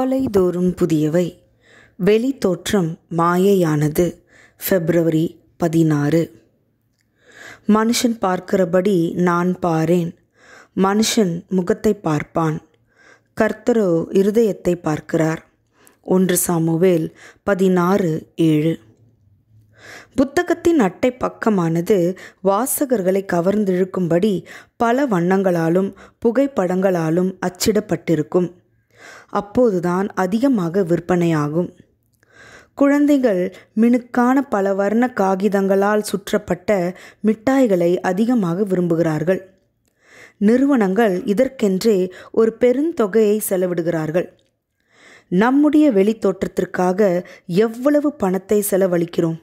காலைதோறும் புதியவை. வெளித்தோற்றம் மாயையானது. பிப்ரவரி பதினாறு. மனுஷன் பார்க்கிறபடி நான் பாரேன். மனுஷன் முகத்தை பார்ப்பான். கர்த்தரோ இருதயத்தை பார்க்கிறார். ஒன்று சாமுவேல் பதினாறு ஏழு. புத்தகத்தின் அட்டை பக்கமானது வாசகர்களை கவர்ந்திழுக்கும்படி பல வண்ணங்களாலும் புகைப்படங்களாலும் அச்சிடப்பட்டிருக்கும். அப்போதுதான் அதிகமாக விற்பனையாகும். குழந்தைகள் மினுக்கான பல வர்ண காகிதங்களால் சுற்றப்பட்ட மிட்டாய்களை அதிகமாக விரும்புகிறார்கள். நிறுவனங்கள் இதற்கென்றே ஒரு பெருந்தொகையை செலவிடுகிறார்கள். நம்முடைய வெளித்தோற்றத்திற்காக எவ்வளவு பணத்தை செலவழிக்கிறோம்?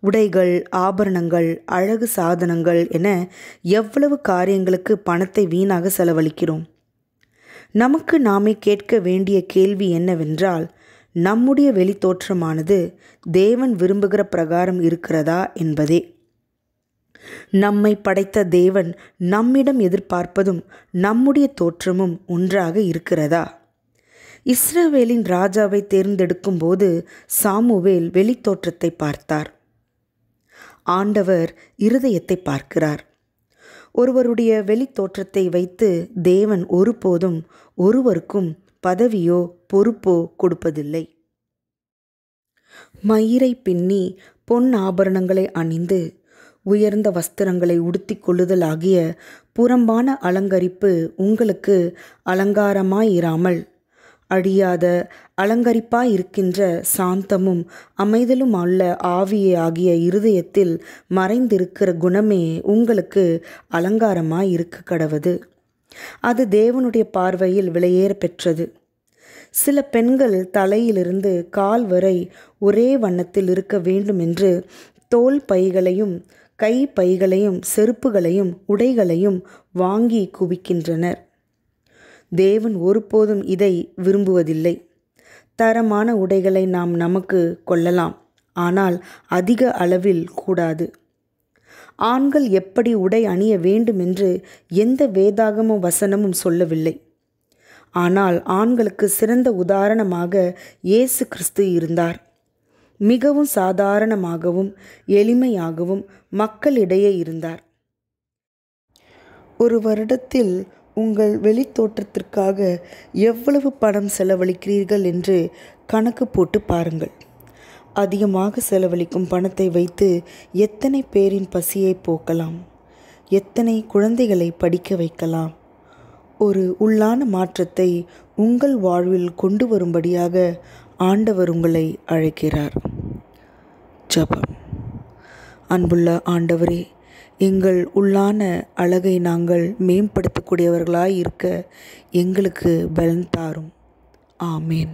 உடைகள் ஆபரணங்கள் அழகு சாதனங்கள் என எவ்வளவு காரியங்களுக்கு பணத்தை வீணாக செலவழிக்கிறோம்? நமக்கு நாமே கேட்க வேண்டிய கேள்வி என்னவென்றால் நம்முடைய வெளித்தோற்றமானது தேவன் விரும்புகிற பிரகாரம் இருக்கிறதா என்பதே. நம்மை படைத்த தேவன் நம்மிடம் எதிர்பார்ப்பதும் நம்முடைய தோற்றமும் ஒன்றாக இருக்கிறதா? இஸ்ரவேலின் ராஜாவை தேர்ந்தெடுக்கும் போது சாமுவேல் வெளித்தோற்றத்தை பார்த்தார். ஆண்டவர் இருதயத்தை பார்க்கிறார். ஒருவருடைய வெளித்தோற்றத்தை வைத்து தேவன் ஒருபோதும் ஒருவருக்கும் பதவியோ பொறுப்போ கொடுப்பதில்லை. மயிரை பின்னி பொன் ஆபரணங்களை அணிந்து உயர்ந்த வஸ்திரங்களை உடுத்தி கொள்ளுதல் ஆகிய புறம்பான அலங்கரிப்பு உங்களுக்கு அலங்காரமாயிராமல் அழியாத அலங்கரிப்பாய் இருக்கின்ற சாந்தமும் அமைதலும் அல்ல ஆவியே ஆகிய இருதயத்தில் மறைந்திருக்கிற குணமே உங்களுக்கு அலங்காரமாய் இருக்க கடவது. அது தேவனுடைய பார்வையில் விலையேற பெற்றது. சில பெண்கள் தலையிலிருந்து கால் வரை ஒரே வண்ணத்தில் இருக்க வேண்டும் என்று தோல் பைகளையும் கை பைகளையும் செருப்புகளையும் உடைகளையும் வாங்கி குவிக்கின்றனர். தேவன் ஒருபோதும் இதை விரும்புவதில்லை. தரமான உடைகளை நாம் நமக்கு கொள்ளலாம் ஆனால் அதிக அளவில் கூடாது. ஆண்கள் எப்படி உடை அணிய வேண்டும் என்று எந்த வேதாகம வசனமும் சொல்லவில்லை. ஆனால் ஆண்களுக்கு சிறந்த உதாரணமாக இயேசு கிறிஸ்து இருந்தார். மிகவும் சாதாரணமாகவும் எளிமையாகவும் மக்களிடையே இருந்தார். ஒரு வருடத்தில் உங்கள் வெளித்தோற்றத்திற்காக எவ்வளவு பணம் செலவழிக்கிறீர்கள் என்று கணக்கு போட்டு பாருங்கள். அதிகமாக செலவழிக்கும் பணத்தை வைத்து எத்தனை பேரின் பசியை போக்கலாம்? எத்தனை குழந்தைகளை படிக்க வைக்கலாம்? ஒரு உள்ளான மாற்றத்தை உங்கள் வாழ்வில் கொண்டு வரும்படியாக ஆண்டவர் உங்களை அழைக்கிறார். ஜபம். அன்புள்ள ஆண்டவரே எங்கள் உள்ளான அழகை நாங்கள் மேம்படுத்தக்கூடியவர்களாய் இருக்க எங்களுக்கு பலன் தாரும். ஆமேன்.